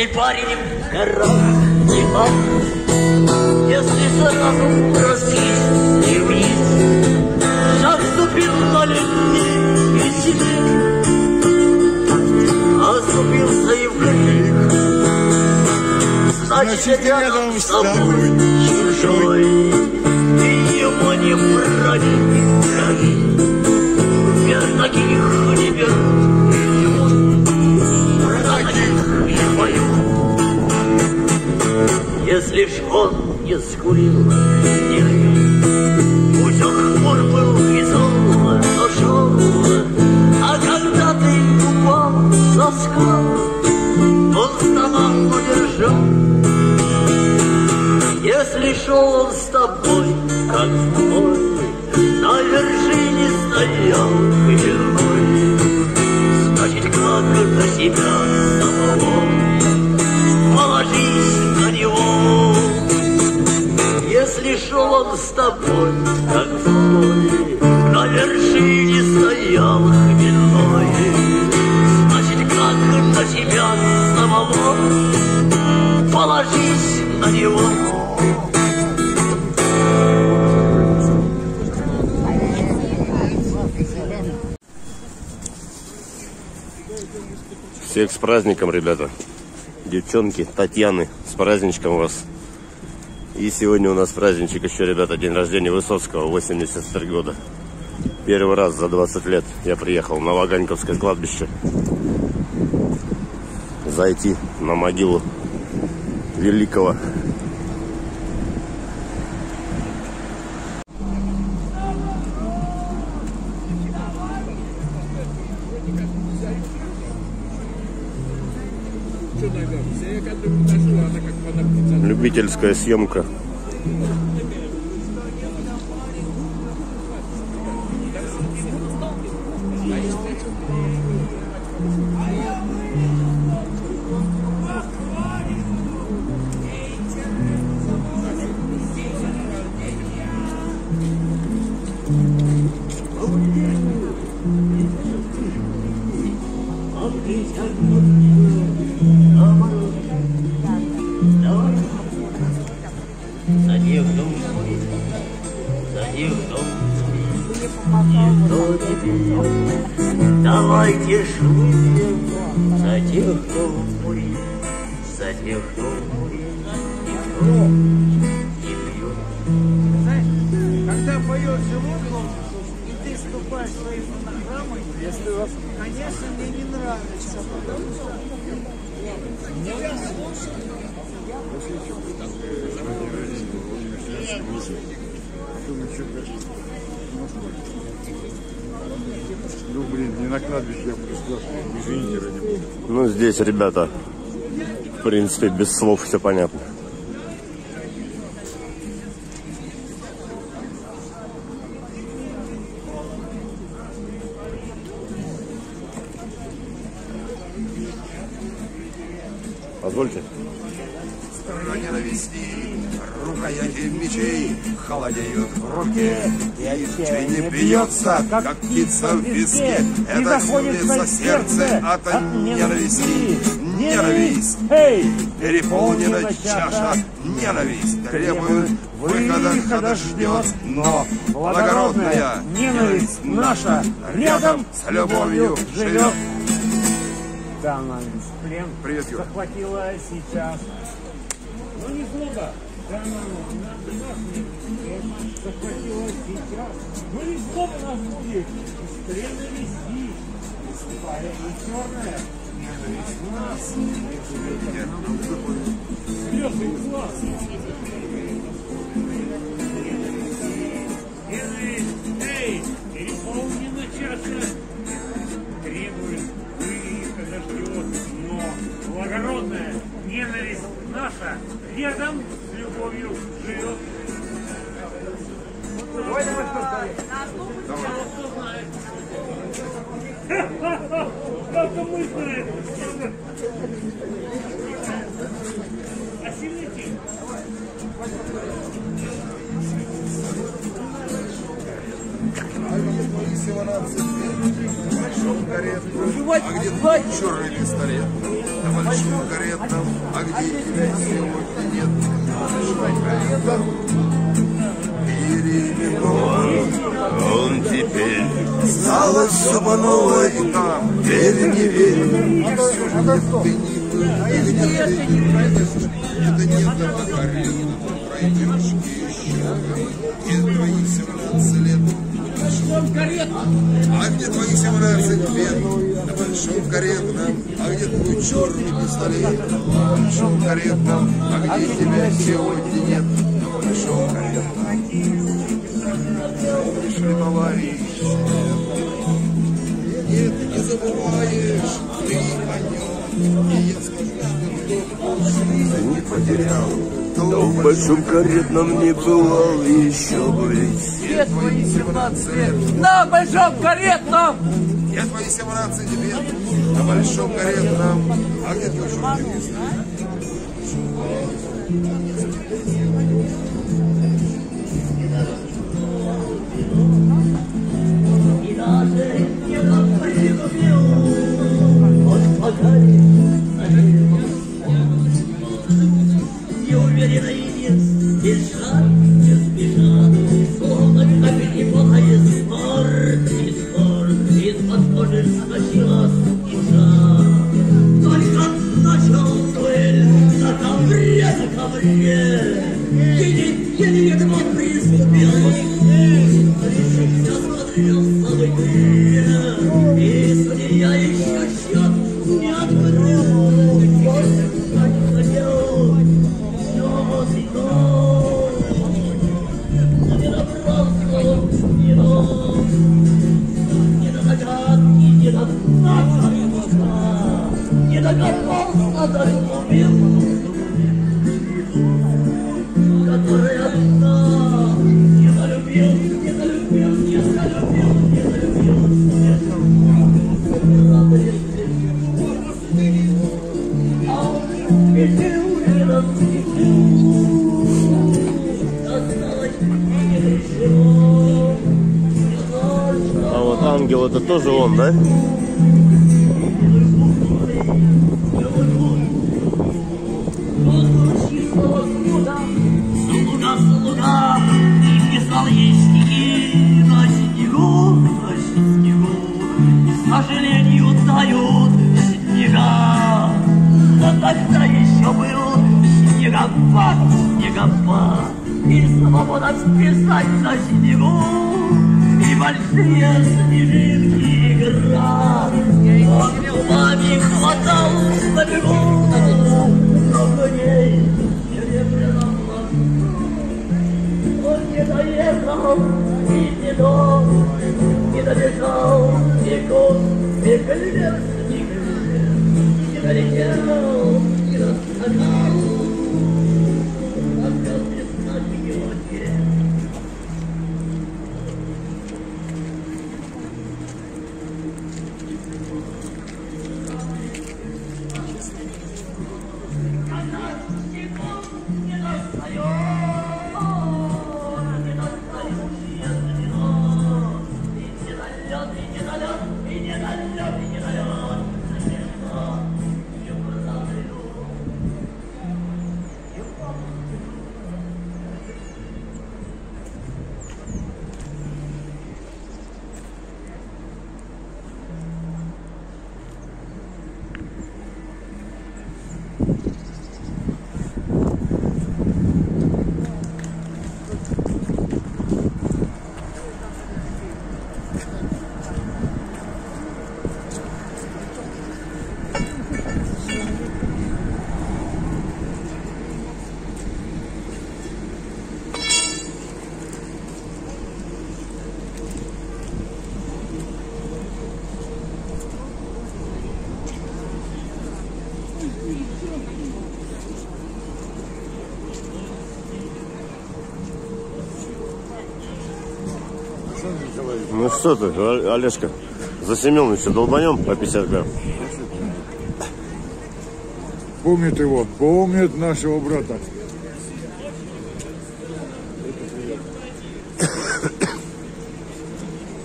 Если парень в горах не пал, если сразу раскис и вниз, шаг ступил на ледник и сидит, оступился и в крик. Значит, рядом с тобой чужой, и его не бронить, Если ж он не скурил, не пил, пусть он хмур был и зол, тобой, как в на вершине стоял хмельной, значит, как на себя самого положись на него. Всех с праздником, ребята. Девчонки, Татьяны, с праздничком вас. И сегодня у нас праздничек еще, ребята, день рождения Высоцкого, 83 года. Первый раз за 20 лет я приехал на Ваганьковское кладбище. Зайти на могилу великого любительская съемка. Поет животное, и ты ступаешь своей фонограммой, если вас... конечно, мне не нравится, потому что... Ну, блин, не на кладбище я просто, извините, ради бога. Ну, здесь, ребята, в принципе, без слов все понятно. Позвольте. Струна ненависти, рукояти мечей холодеют в руке, и отчаяние бьется, как птица в песке. Это силится сердце от ненависти. Ненависть, переполнена чаша, ненависть требует выхода, выхода ждет, но благородная ненависть наша рядом с любовью живет. Да, она в плен Привет, Юра. захватила сейчас. Ну, неплохо. Да, она нас захватила сейчас. Ну, неплохо нас будет плена вести. Иступая и черная. Ненависть нас. Слезы глаз. Каретном переименован. Он теперь Стало все по новой, и там, верь, не верь, и все же нет, ты не был, и где ты не пройдешь, это не этого карета, пройдешь еще, где твои 17 лет, а где твои 17 лет, на большом каретном, а где твой черный пистолет, на большом каретном, а где тебя сегодня нет, на большом каретном. Пришли товарищи, нет, не забываешь ты о нем. И я скажу, что кто не потерял, то в большом каретном не бывал еще бы ведь. Где твои 17 лет? На большом каретном! Где твои 17 лет? На большом каретном. А где твой черный на ковре, и неведомо приступил А вот ангел это тоже он, да? Снегопад, снегопад. И свобода списать на снегу, и большие снежинки Ну что ты, Олежка, за Семеновича долбанем по 50 грамм? Помнит его, помнит нашего брата.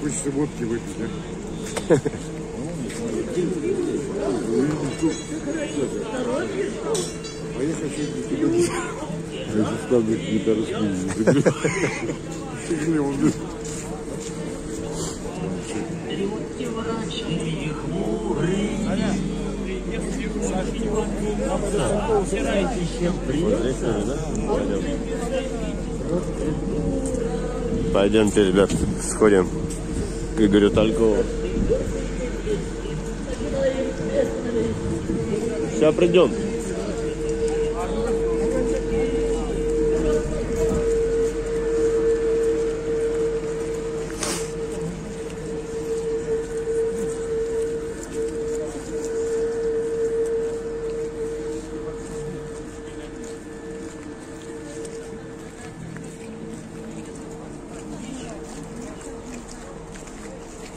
Хочется водки выпить, да? А я хочу Я заставлю гитару спинить. Пойдемте, ребят, сходим к Игорю Талькову. Сейчас придем.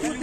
Там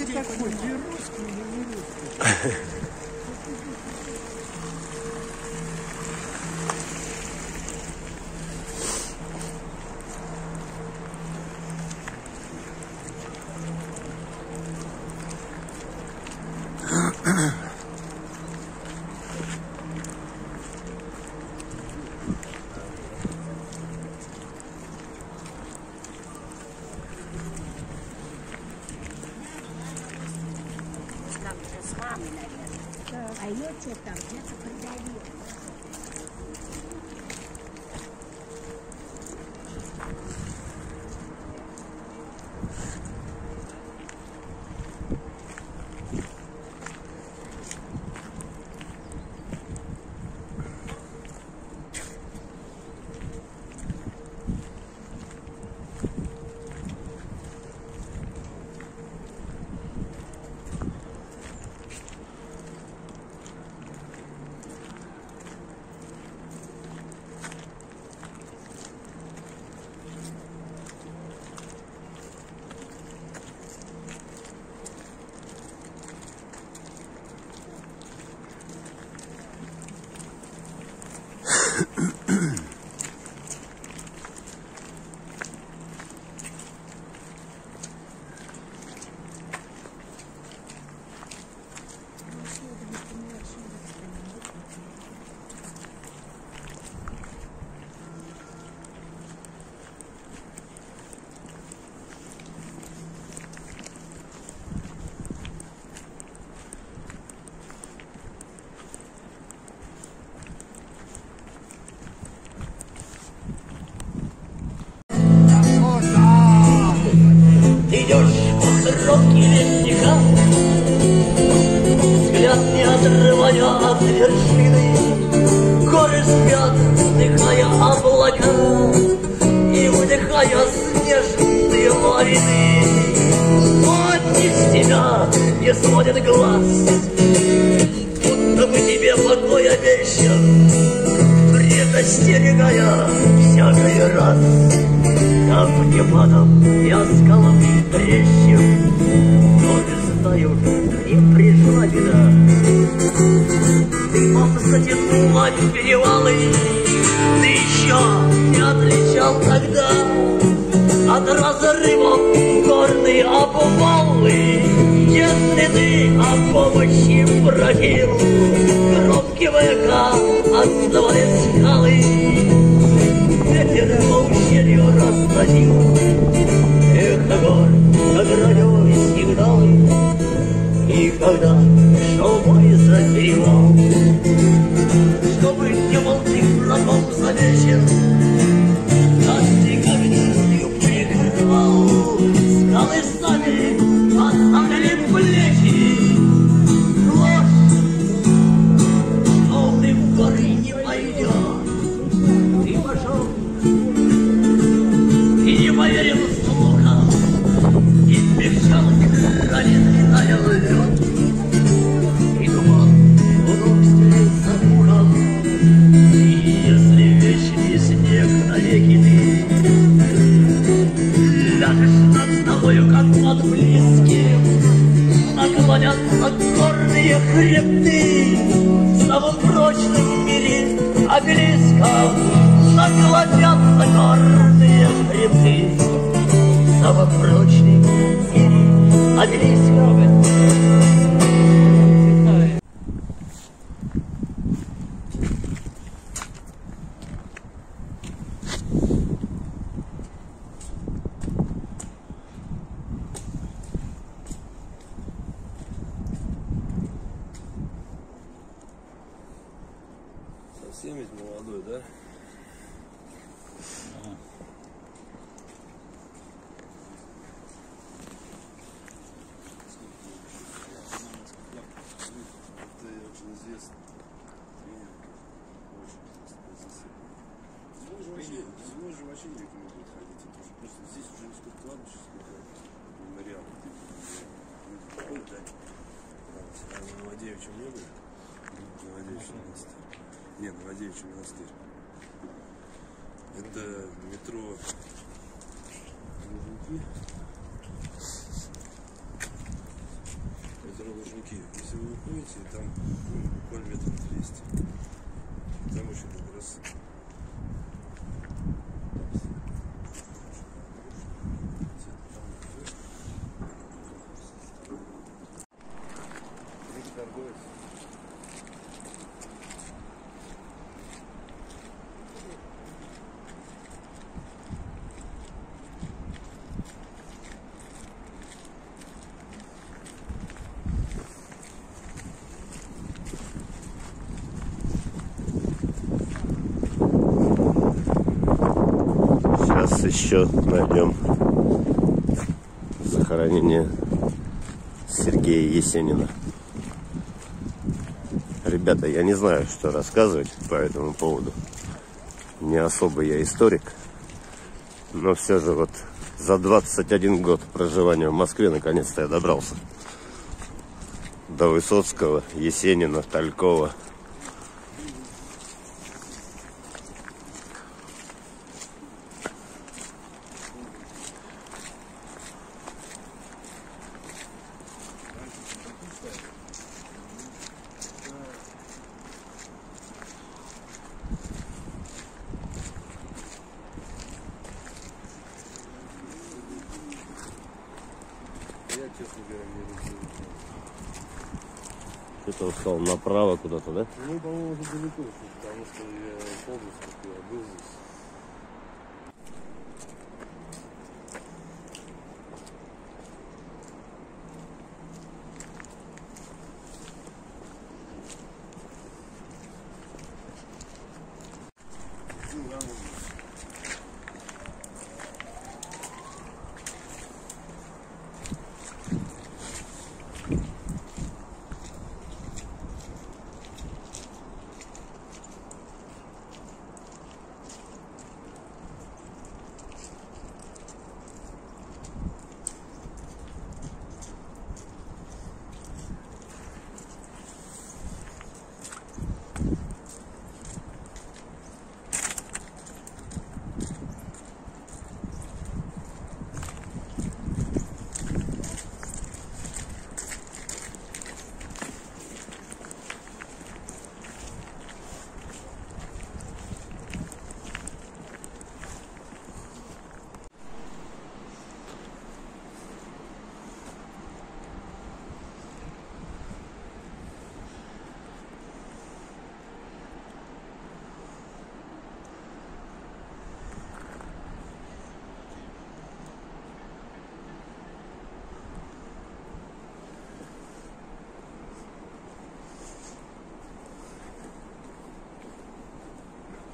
облака И выдыхая снежные лавины. Сотни с тебя не сводят глаз, Будто бы тебе покой обещан, Предостерегая всякий раз. Камнепадом я скалам трещин, Ноги знают, не пришла беда. Ты посадил мать перевалы, Ты еще не отличал тогда От разрывов горные обвалы. Если ты о помощи просил, Громкий века отдавали скалы, Ветер по ущелью разносил Эхо гор, как радио сигналы И когда you. Совсем ведь молодой, да? Это очень известный тренер, очень известный. Зимой же вообще, зимой же вообще не рекомендуют ходить. Это уже просто здесь уже не сколько кладбище, сколько мемориал. Люди приходят, да? А на Новодевичьем не были? Новодевичий монастырь. Не, Новодевичий монастырь. Это метро Лужники. Метро Лужники. Если выходите, там ну, буквально метров 200. Там очень как раз торговец. Сейчас еще найдем захоронение Сергея Есенина. Ребята, я не знаю, что рассказывать по этому поводу. Не особо я историк. Но все же вот за 21 год проживания в Москве наконец-то я добрался. До Высоцкого, Есенина, Талькова. Я, честно говоря, не ориентируюсь. Что-то устал направо куда-то, да? Ну, по-моему, уже далеко, потому что я помню, был здесь.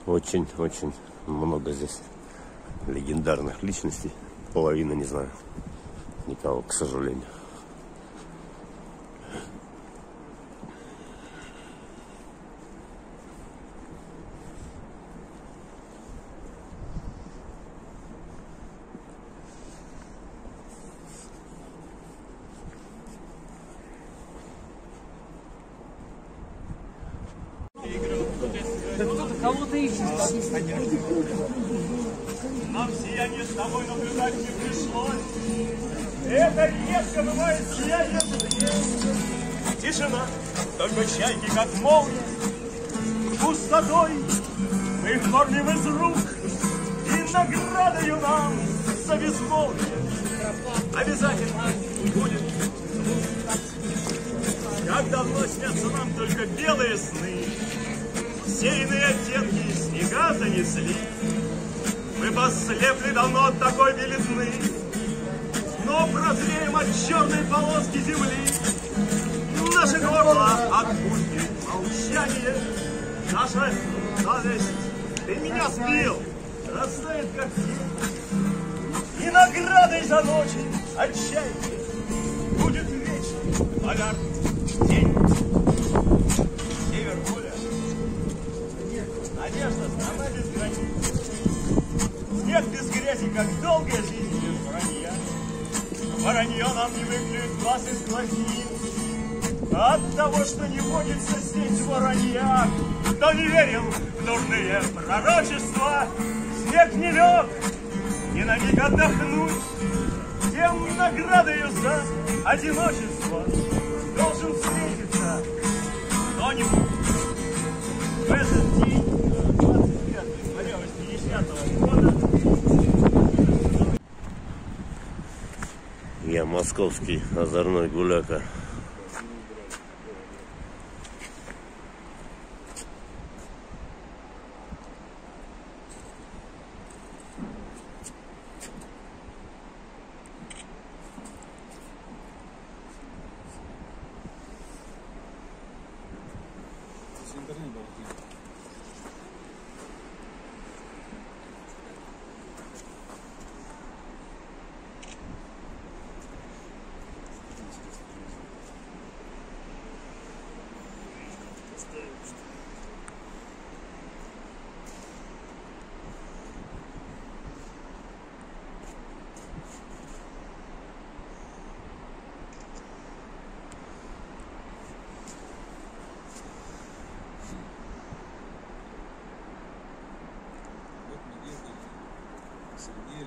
Очень-очень много здесь легендарных личностей. Половина не знаю. Никого, к сожалению. Наблюдать не пришлось. Это редко бывает сияние. Тишина, только чайки, как молния. пустотой мы кормим из рук и наградою нам за безмолвие обязательно будет как давно снятся нам только белые сны, все иные оттенки снега занесли. Мы послепли давно от такой белизны, но прозреем от черной полоски земли. Наши горла отпустит молчание, наша зависть, ты меня сбил, растает как тень. И наградой за ночи отчаяние будет вечный полярный день. Снег без грязи, как долгая жизнь без вранья. Воронье нам не выклюет глаз из глазниц. От того, что не водится здесь воронья, Кто не верил в дурные пророчества, Снег не лег, ни на миг отдохнуть, Тем наградою за одиночество Должен встретиться кто-нибудь в этот день, 25 января 80 года, Я московский озорной гуляка.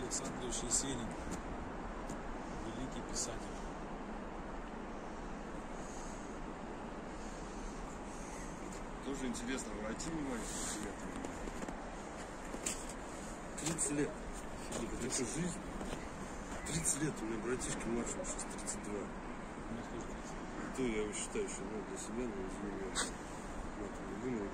Александрович Есенин, великий писатель. Тоже интересно, обрати внимание, сколько лет. 30 лет. Филипп, это что, жизнь? 30 лет, у меня братишка младшему сейчас 32. У меня тоже И то я его считаю, что ну, для себя, но извини меня. Вот, не думал,